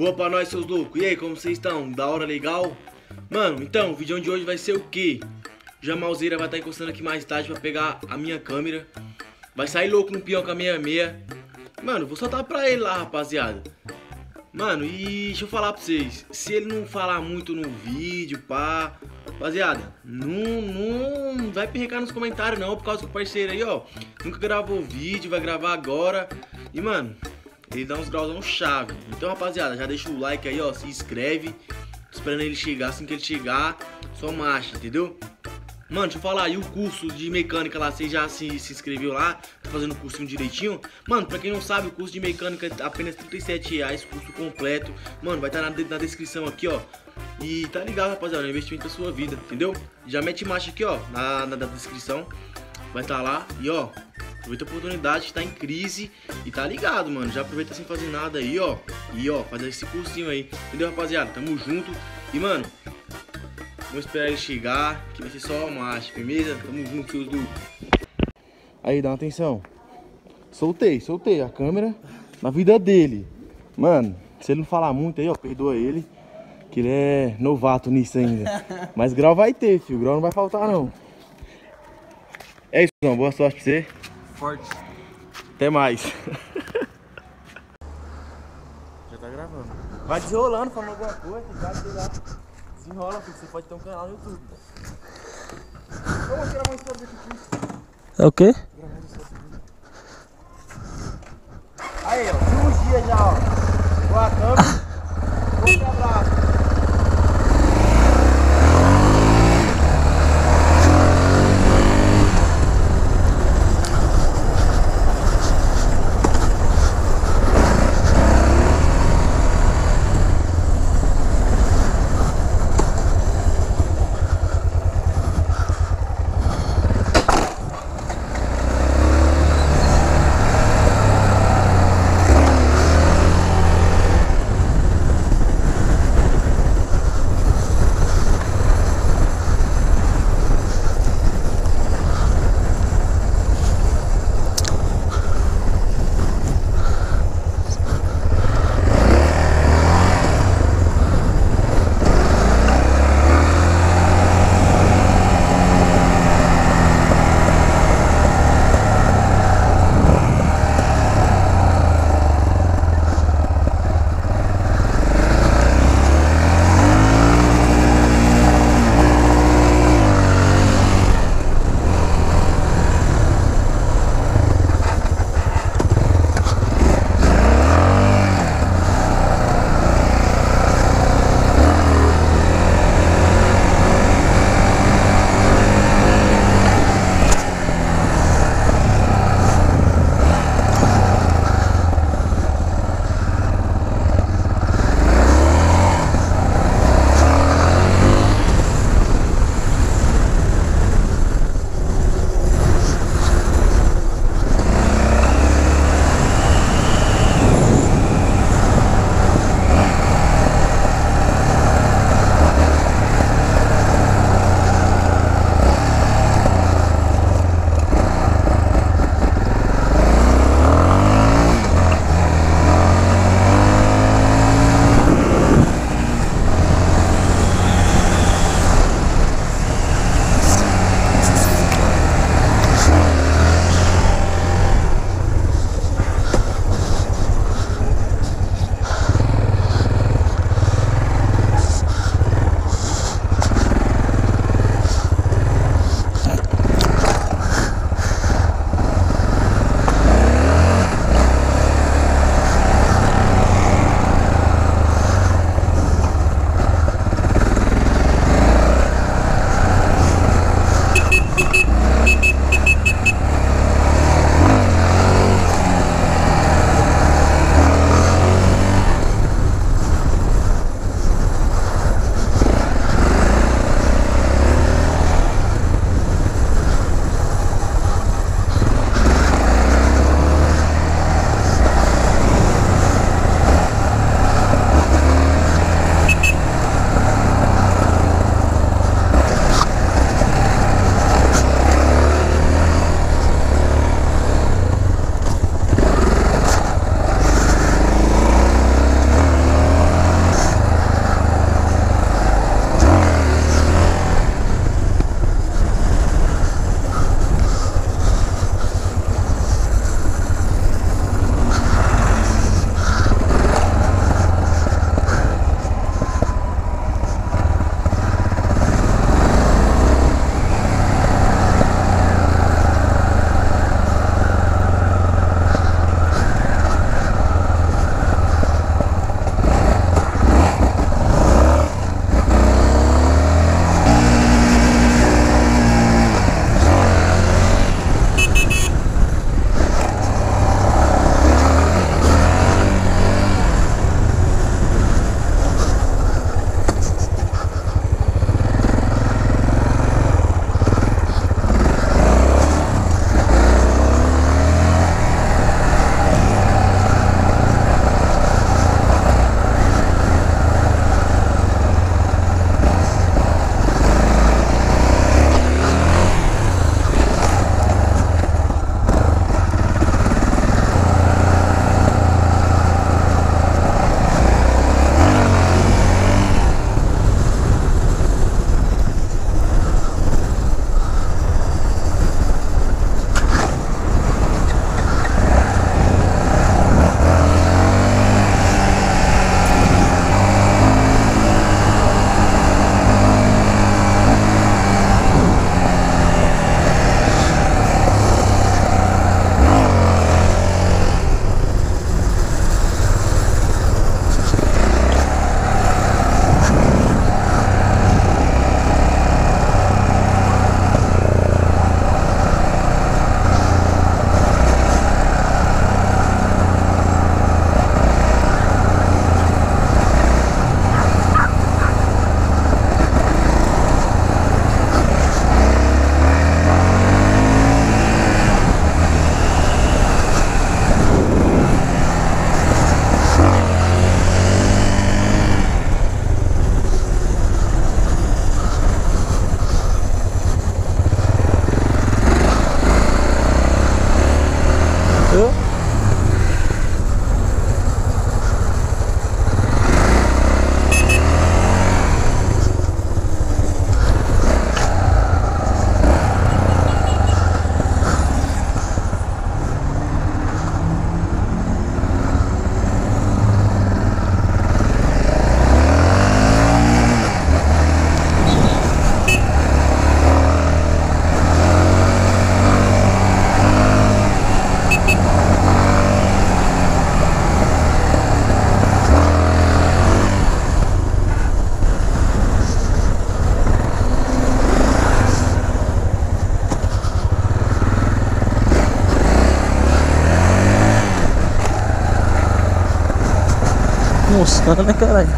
Boa pra nós, seus loucos. E aí, como vocês estão? Da hora, legal? Mano, então, o vídeo de hoje vai ser o quê? Jamalzeira vai estar tá encostando aqui mais tarde pra pegar a minha câmera. Vai sair louco no peão com a 66. Mano, vou soltar pra ele lá, rapaziada. Mano, e deixa eu falar pra vocês. Se ele não falar muito no vídeo, pá... Rapaziada, não, não vai perrecar nos comentários não, por causa que o parceiro aí, ó, nunca gravou vídeo, vai gravar agora. E, mano, ele dá uns grauzão chave. Então, rapaziada, já deixa o like aí, ó, se inscreve. Tô esperando ele chegar, assim que ele chegar, só marcha, entendeu? Mano, deixa eu falar, e o curso de mecânica lá, você já se, se inscreveu lá? Tá fazendo o cursinho direitinho? Mano, pra quem não sabe, o curso de mecânica é apenas 37 reais, curso completo. Mano, vai estar tá na, na descrição aqui, ó. E tá ligado, rapaziada, é um investimento da sua vida, entendeu? Já mete marcha aqui, ó, na, na, na descrição. Vai estar tá lá e, ó, Aproveita a oportunidade que tá em crise e tá ligado, mano. Já aproveita sem fazer nada aí, ó. E ó, fazer esse cursinho aí. Entendeu, rapaziada? Tamo junto. E, mano, vamos esperar ele chegar, que vai ser só macho, firmeza? Tamo junto, seus do. Aí, dá uma atenção. Soltei, soltei a câmera na vida dele. Mano, se ele não falar muito aí, ó, perdoa ele. Que ele é novato nisso ainda. Mas grau vai ter, filho. Grau não vai faltar, não. É isso, João. Boa sorte pra você forte. Até mais. Já tá gravando. Vai desenrolando, falando alguma coisa, vai lá. Desenrola, filho, você pode ter um canal no YouTube. Vamos tirar uma história daqui. É o quê? Aí, ó, uns dias já, ó. Moscando, né, caralho?